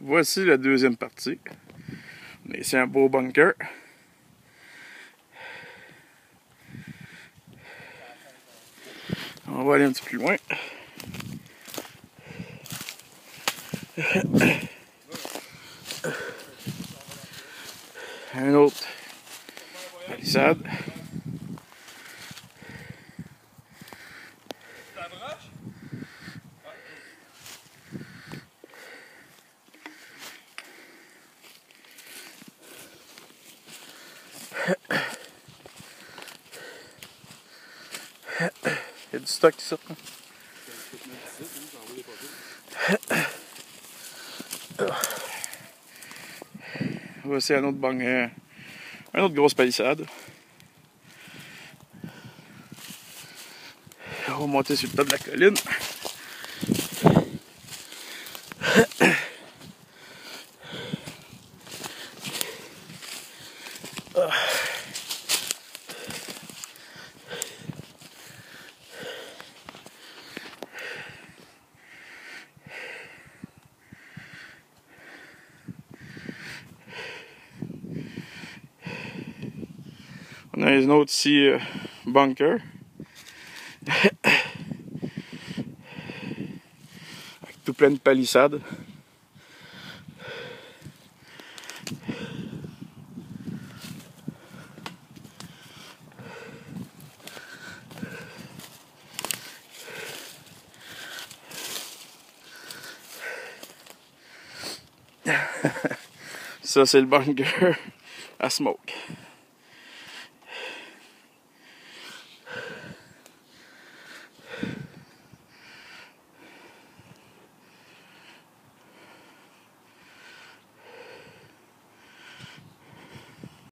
voici la deuxième partie. On est ici un beau bunker. On va aller un petit plus loin. Un autre palissade. Il y a du stock ici. Voici un autre bang, euh, un autre grosse palissade. On va monter sur le top de la colline. On a un autre ici, bunker. Avec tout plein de palissades. Ça, c'est le bunker à smoke.